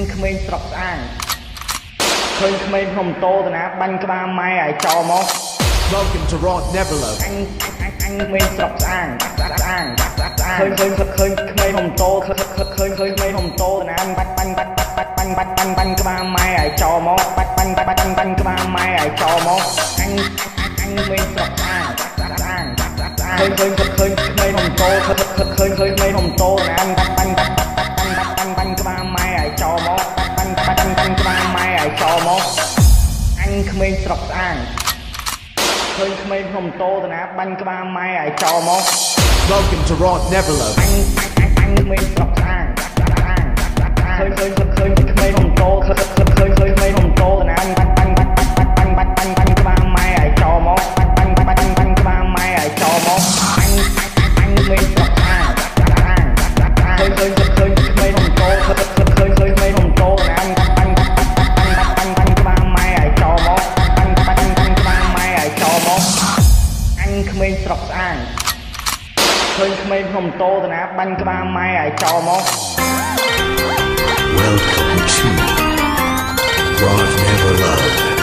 ញក្មេងស្រុកស្អាងឃើញក្មេងភ្នំតោតាណាបាញ់ក្បាលម៉ែឲ្យចោលមក Welcome to Rod Neverlow. អញអញអញក្មេងស្រុកស្អាងស្អាងស្អាងឃើញឃើញឃើញក្មេងភ្នំតោឃើញឃើញឃើញក្មេងភ្នំតោតាណាបាច់បាញ់បាច់បាច់បាច់បាញ់បាច់បាញ់បាញ់ក្បាលម៉ែឲ្យចោលមកបាច់បាញ់បាច់បាញ់បាញ់ក្បាលម៉ែឲ្យចោលមកអញអញក្មេងស្រុកស្អាងស្អាងឃើញឃើញឃើញក្មេងភ្នំតោឃើញឃើញឃើញក្មេងភ្នំតោតាណា ក្មេងស្រុកស្អាងឃើញក្មេងភ្នំតោតាណាបាញ់ក្បាលម៉ែឲ្យចោលមក Welcome to Rod Neverlow. អញអញអញក្មេងស្រុកស្អាង ក្មេងស្រុកស្អាងឃើញក្មេងភ្នំតោតាណាបាញ់ក្បាលម៉ែឲ្យចោលមក Welcome to Rod Neverlow.